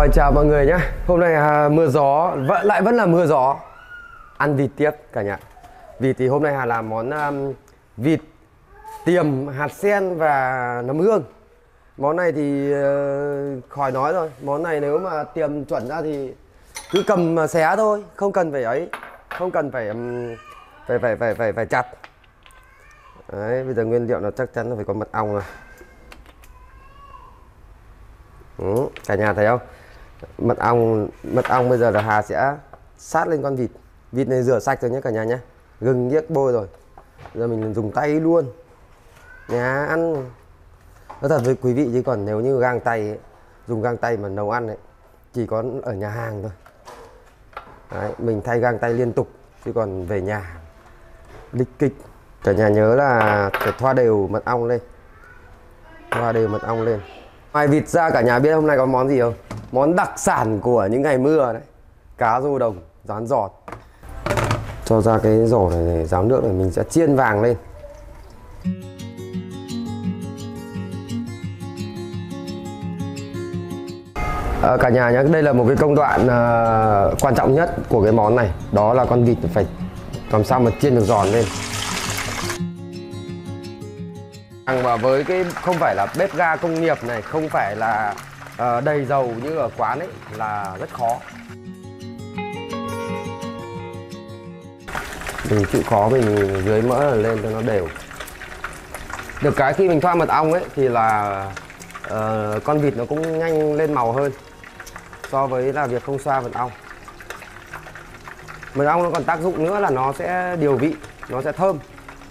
Rồi chào mọi người nhé. Hôm nay à, mưa gió. Vẫn lại vẫn là mưa gió. Ăn vịt tiếp cả nhà. Vịt thì hôm nay Hà làm món um, vịt tiềm hạt sen và nấm hương. Món này thì uh, khỏi nói rồi. Món này nếu mà tiềm chuẩn ra thì cứ cầm mà xé thôi. Không cần phải ấy. Không cần phải um, phải, phải, phải, phải, phải chặt. Đấy, bây giờ nguyên liệu nó chắc chắn là phải có mật ong rồi. Ừ, cả nhà thấy không? Mật ong mật ong bây giờ là Hà sẽ sát lên con vịt. Vịt này rửa sạch rồi nhé cả nhà nhé. Gừng nhiếc bôi rồi. Giờ mình dùng tay luôn. Nhà ăn. Nói thật với quý vị chứ còn nếu như gang tay ấy, dùng gang tay mà nấu ăn ấy chỉ có ở nhà hàng thôi. Đấy, mình thay gang tay liên tục chứ còn về nhà lịch kịch. Cả nhà nhớ là phải thoa đều mật ong lên. Thoa đều mật ong lên. Ngoài vịt ra cả nhà biết hôm nay có món gì không? Món đặc sản của những ngày mưa đấy Cá rô đồng, rán giọt. Cho ra cái rổ này, này ráo nước này mình sẽ chiên vàng lên. À, Cả nhà nhé, đây là một cái công đoạn à, quan trọng nhất của cái món này. Đó là con vịt phải làm sao mà chiên được giòn lên. Và với cái không phải là bếp ga công nghiệp này không phải là uh, đầy dầu như ở quán ấy là rất khó. Mình chịu khó mình dưới mỡ lên cho nó đều. Được cái khi mình thoa mật ong ấy thì là uh, con vịt nó cũng nhanh lên màu hơn so với là việc không xoa mật ong. Mật ong nó còn tác dụng nữa là nó sẽ điều vị nó sẽ thơm.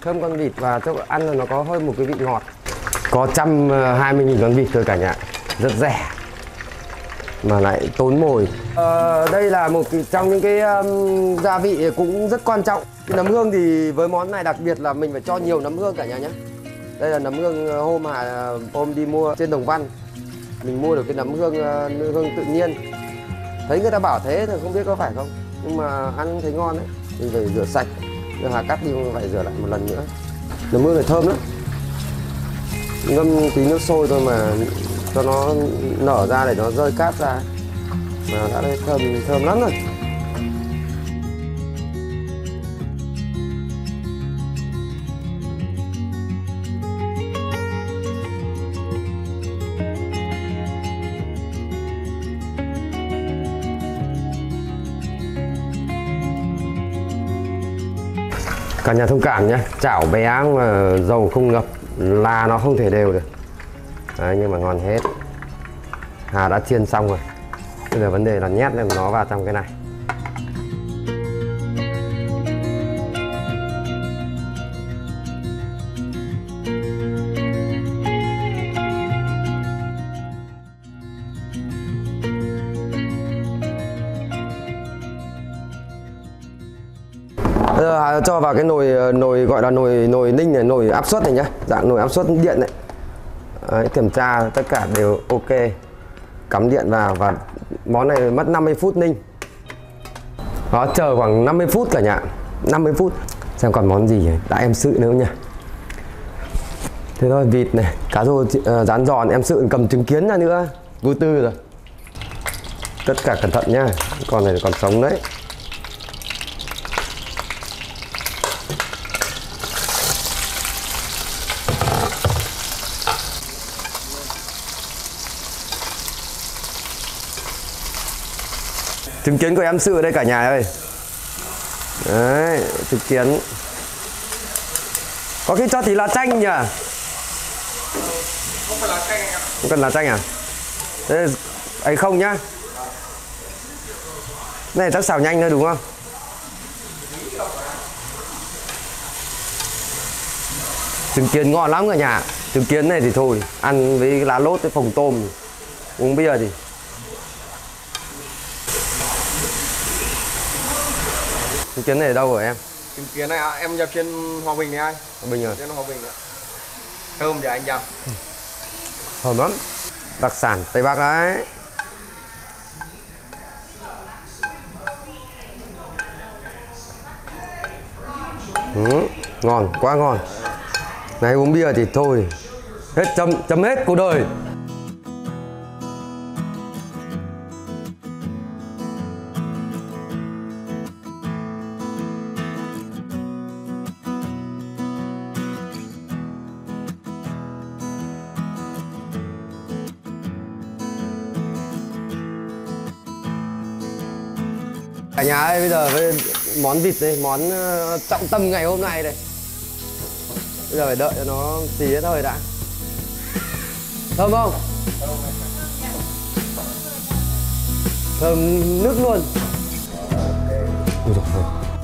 Thơm con vịt và cho ăn là nó có hơi một cái vị ngọt. Có trăm ờ, hai mươi nghìn con vịt thôi cả nhà. Rất rẻ mà lại tốn mồi. Ờ, đây là một trong những cái um, gia vị cũng rất quan trọng. Cái nấm hương thì với món này đặc biệt là mình phải cho nhiều nấm hương cả nhà nhé. Đây là nấm hương ờ, hôm hà ờ, hôm đi mua trên đồng văn. Mình mua được cái nấm hương uh, hương tự nhiên. Thấy người ta bảo thế thì không biết có phải không? Nhưng mà ăn thấy ngon đấy. Mình phải rửa sạch. Nhưng Hà cắt đi phải rửa lại một lần nữa. Nấm hương này thơm lắm. Ngâm tí nước sôi thôi mà cho nó nở ra để nó rơi cát ra. Mà đã đây thơm thơm lắm rồi. Cả nhà thông cảm nhé. Chảo bé mà dầu không ngập, là nó không thể đều được. Đấy, nhưng mà ngon hết. Hà đã chiên xong rồi. Bây giờ vấn đề là nhét lên nó vào trong cái này. Giờ cho vào cái nồi ờ, nồi gọi là nồi nồi ninh này nồi áp suất này nhá. Dạng nồi áp suất điện này. Đấy, kiểm tra tất cả đều ok. Cắm điện vào và món này mất 50 phút ninh. Đó chờ khoảng 50 phút cả nhà. 50 phút. Xem còn món gì đã em sự nữa nha thế thôi vịt này cá rô uh, rán giòn em sự cầm trứng kiến ra nữa. Vui tư rồi. Tất cả cẩn thận nhá. Con này còn sống đấy. Chứng kiến của em sự đây cả nhà ơi. Đấy chứng kiến. Có khi cho tí lá chanh nhỉ? Không phải lá chanh anh ạ. Không cần lá chanh à? Thế ấy không nhá. Này chắc xào nhanh thôi đúng không? Trứng kiến ngon lắm cả nhà. Trứng kiến này thì thôi ăn với lá lốt với phồng tôm. Uống bia thì Chứng kiến này ở đâu rồi em? Chứng kiến này à, em nhập trên Hòa Bình này anh Hòa Bình rồi Trên Hòa Bình ạ. Thơm thì anh nhầm Thơm lắm. Đặc sản Tây Bắc đấy. Ừ, Ngon, quá ngon. Này uống bia thì thôi. Hết chấm, chấm hết cuộc đời tay bây giờ với món vịt đây, món ờ, trọng tâm ngày hôm nay đây. Bây giờ phải đợi cho nó tí hết thôi đã. Thơm không? Thơm nước luôn. Ui dồi ôi.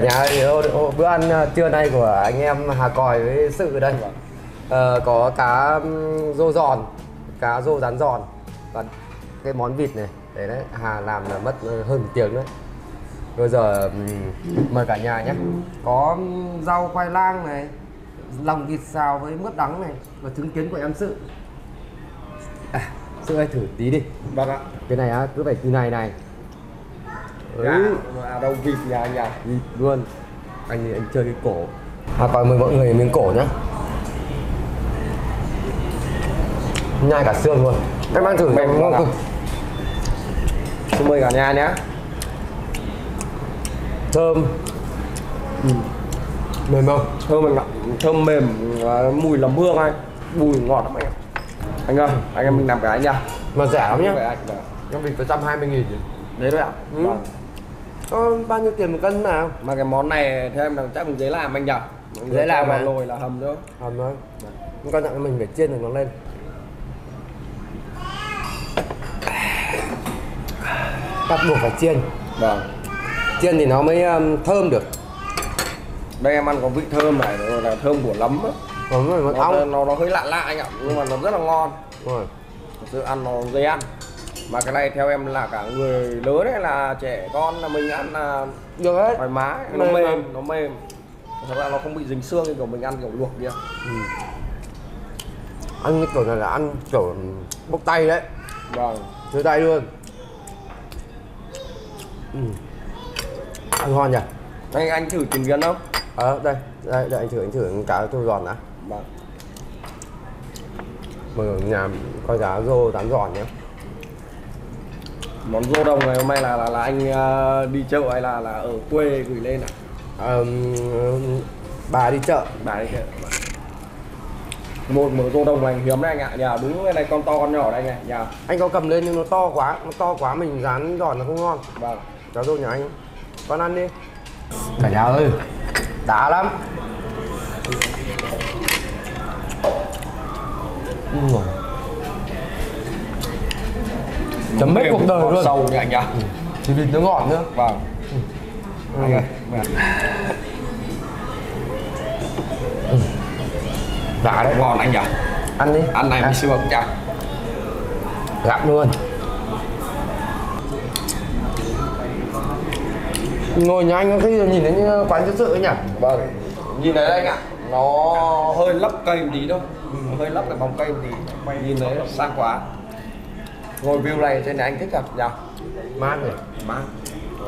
Cả nhà ơi, bữa ăn ờ, trưa nay của anh em Hà Còi với Sự đây. Ờ, có cá rô giòn cá rô rán giòn và cái món vịt này. Đấy đấy Hà làm là mất ờ, hơn một tiếng đấy bây giờ mời cả nhà nhé. Có rau khoai lang này lòng vịt xào với mướp đắng này và trứng kiến của em Sự. À, Sự ơi thử tí đi. Vâng ạ. cái này á cứ phải như này này Gà, Ừ. à, đầu vịt nhà anh à. Vịt luôn anh thì anh chơi cái cổ à coi mời mọi người miếng cổ nhá nhai cả xương luôn em ăn thử Mềm ngon cực. Xin mời cả nhà nhé. thơm ừ. mềm không Thơm mình ạ. Thơm mềm, à, mùi lấm hương anh. Mùi ngọt lắm anh ạ. Anh ơi, anh em mình làm cái anh nha. mà rẻ lắm nhá trong vịt có trăm hai mươi nghìn Đấy thôi ạ. Ừ. Vâng. Có bao nhiêu tiền một cân nào Mà cái món này theo em là chắc cũng dễ làm anh nhỉ? Dễ làm mà lồi là hầm thôi. hầm thôi quan trọng là mình phải chiên được nó lên bắt buộc phải chiên Vâng. chiên thì nó mới um, thơm được Đây em ăn có vị thơm này, rồi là thơm của lấm á. mật Nó, ong nó, nó hơi lạ lạ anh ạ, nhưng mà nó rất là ngon. Đúng rồi sự ăn nó dễ ăn. Mà cái này theo em là cả người lớn hay là trẻ con là mình ăn là được hết thoải mái, nó Mềm nó mềm. Thật ra nó không bị dính xương như kiểu mình ăn kiểu luộc kia. ăn cái kiểu này là ăn kiểu bốc tay đấy Vâng. dưới tay luôn ừ. ăn ngon nhỉ Anh anh thử trứng gân không? ờ đây đây đây anh thử anh thử cá trâu giòn đã Vâng. ở nhà coi cá rô tán giòn nhé Món rô đồng ngày hôm nay là là, là anh ờ, đi chợ hay là là ở quê gửi lên à? Ờm, bà đi chợ Bà đi chợ. Một mở rô đồng này hiếm đấy anh ạ. Nhà đúng cái này con to con nhỏ đây này. Nhà. anh có cầm lên nhưng nó to quá nó to quá mình rán giòn nó không ngon Vâng. cá rô nhà anh con ăn đi cả nhà ơi đá lắm ừ. Chấm hết cuộc đời luôn Sâu nhỉ anh nhỉ? thì vịt nó ngọt nữa Vâng. Anh ơi. Đã đấy Ngon anh nhỉ? ăn đi Ăn này À, mới sướng nhỉ? gặm luôn ngồi nhà anh khi nhìn thấy như quán chất sự ấy nhỉ Vâng. Nhìn thấy đây anh ạ. Nó hơi lấp cây một tí thôi. Nó hơi lấp cái bóng cây một tí. Nhìn thấy sang quá. Ngồi view này trên này anh thích thật nhỉ? mát nhỉ Mát.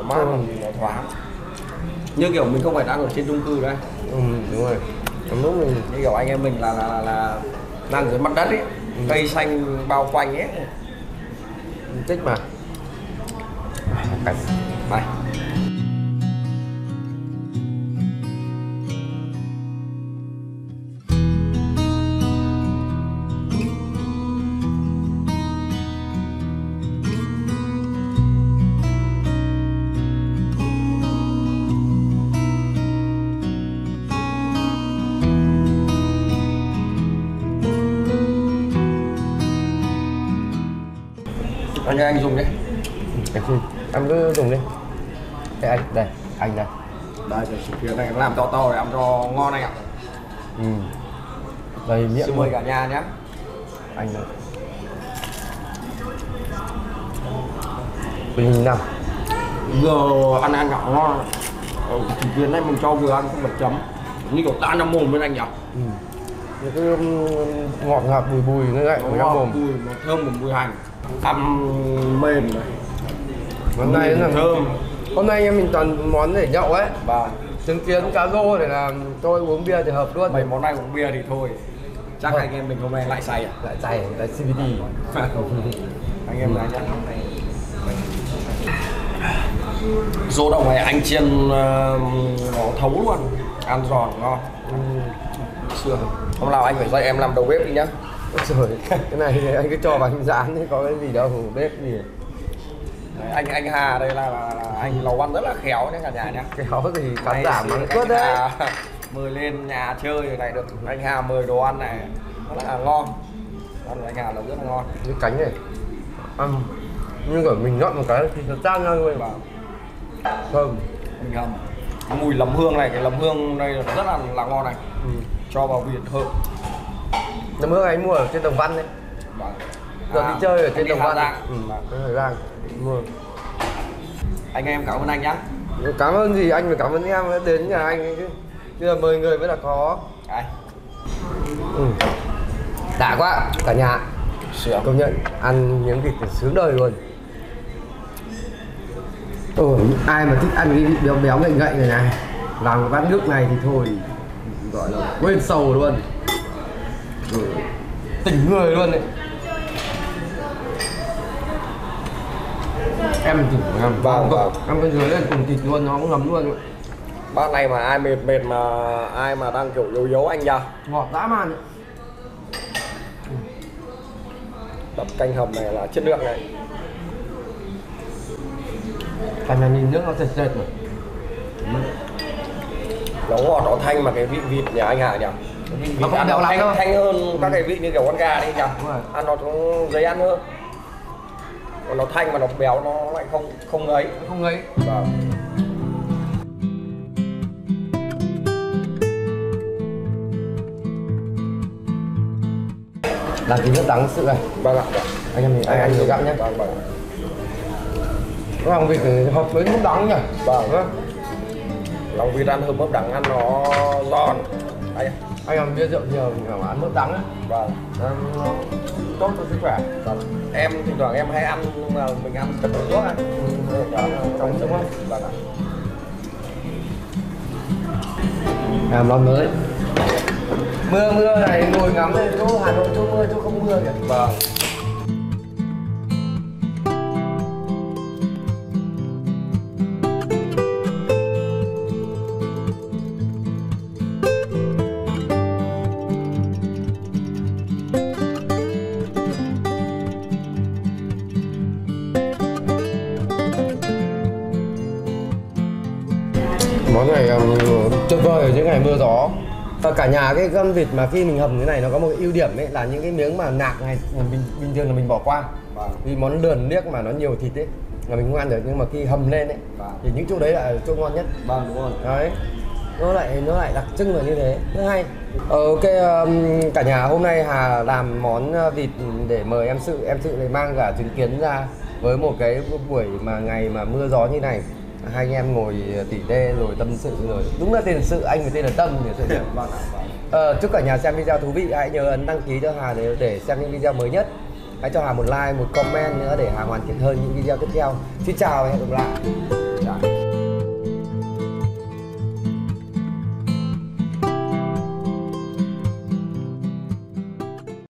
Mát mà nó thoáng. Như kiểu mình không phải đang ở trên chung cư đấy. ừ đúng rồi trong lúc mình Như kiểu anh em mình là là là, là đang dưới mặt đất ấy. Cây xanh bao quanh ấy. mình thích mà cảnh Đây. Anh anh dùng đi. em xin em cứ dùng đi đây anh đây anh đây Đây, sự kiện này làm to to để ăn cho ngon anh ạ. ừ đây miệng Xin mời cả nhà nhé. anh đây bình nằm Vừa ăn ăn ngọt ngon. Sự kiện này mình cho vừa ăn không phải chấm. Như kiểu tan trong mồm bên anh nhỉ? ừ. cái um, ngọt ngọt bùi bùi như vậy Nó của trong mồm bùi, nó thơm của bùi hành. Ăn mềm này. hôm nay là thơm. hôm nay anh em mình toàn món để nhậu ấy. Và chứng kiến cá rô để làm tôi uống bia thì hợp luôn. Mấy món này uống bia thì thôi. Chắc anh em mình hôm nay lại say à? Lại chay lại CBD anh em này nhá rô đậu này anh chiên ờ, nó thấu luôn. Ăn giòn ngon. Xương hôm nào anh phải dạy em làm đầu bếp đi nhá Ôi trời cái này anh cứ cho bánh rán thì có cái gì đâu bếp gì. Đấy, anh anh Hà đây là, là, là anh nấu ăn rất là khéo nhé cả nhà cái khó thì khán giả mắng anh cướp đấy. Hà mời lên nhà chơi này được. Anh Hà mời đồ ăn này rất là ngon. Ăn anh Hà nấu rất là ngon. Cái cánh này ăn như kiểu mình nhọn một cái thì nó tan ra luôn và thơm. Mình hầm. Mùi lấm hương này cái lấm hương đây là rất là là ngon này. Ừ. cho vào việt thơm Năm bữa anh mua ở trên Đồng Văn đấy Vâng. Giờ đi chơi ở trên Đồng Văn Giang. ừ. Vâng. cái thời gian mua anh em cảm ơn anh nhá cảm ơn gì anh phải cảm ơn em đã đến nhà anh chứ giờ mời người mới là khó Đấy. ừ. đã quá cả nhà sướng công nhận ăn miếng thịt thì sướng đời luôn Ồ, ai mà thích ăn cái vịt béo béo ngậy ngậy này này làm cái bát nước này thì thôi gọi là quên sầu luôn ừ. Tỉnh người luôn đấy. Em tỉnh em Vâng, vâng. em bên dưới lên cùng thịt luôn nó cũng ngấm luôn. Bát này mà ai mệt mệt mà ai mà đang kiểu yếu yếu anh ra ngọt dã man đập canh hầm này là chất lượng này. Cả nhà nhìn nước nó sệt sệt rồi nó ngọt nó thanh mà cái vị vịt nhà anh Hà nhỉ Vịt không ăn béo nó thanh, đâu. thanh hơn các cái vị như kiểu con gà đi nhỉ? Ăn nó cũng dễ ăn hơn. Còn nó thanh mà nó béo nó lại không không ấy không ấy vâng. Làm tí nước đắng sự này. Vâng ạ vâng. anh em mình anh anh gặm nhé. Vâng vâng. Lòng vịt hợp với nước đắng nhỉ? Vâng. Không? lòng vịt ăn hầm mướp đắng ăn nó giòn. Đây anh làm bia rượu nhiều thì phải ăn nước đắng ấy. vâng. Ăn nó tốt cho sức khỏe. Vâng. em thỉnh thoảng em hay ăn nhưng mà mình ăn đối thuốc á trong đúng không? Vâng ạ. Làm món mới. Mưa mưa này ngồi ngắm lên chỗ hà nội chỗ mưa chỗ không mưa kìa. Vâng món này um, tuyệt vời ở những ngày mưa gió. Và cả nhà cái găm vịt mà khi mình hầm cái này nó có một cái ưu điểm ấy là những cái miếng mà nạc này bình bình thường là mình bỏ qua. Vâng. Vì món lườn liếc mà nó nhiều thịt ấy là mình không ăn được nhưng mà khi hầm lên ấy Vâng. thì những chỗ đấy là chỗ ngon nhất. Vâng đúng rồi. Đấy. Nó lại nó lại đặc trưng là như thế. Rất hay. Ờ, ok um, cả nhà hôm nay hà làm món uh, vịt để mời em sự. Em sự lại mang cả chứng kiến ra với một cái buổi mà ngày mà mưa gió như này hai anh em ngồi tỉ tê rồi tâm sự rồi. Đúng là tên sự anh với tên là tâm nhỉ sự nhỉ? vâng vâng. Ờ, chúc cả nhà xem video thú vị. Hãy nhớ ấn đăng ký cho Hà để, để xem những video mới nhất. Hãy cho Hà một like một comment nữa để Hà hoàn thiện hơn những video tiếp theo. Xin chào và hẹn gặp lại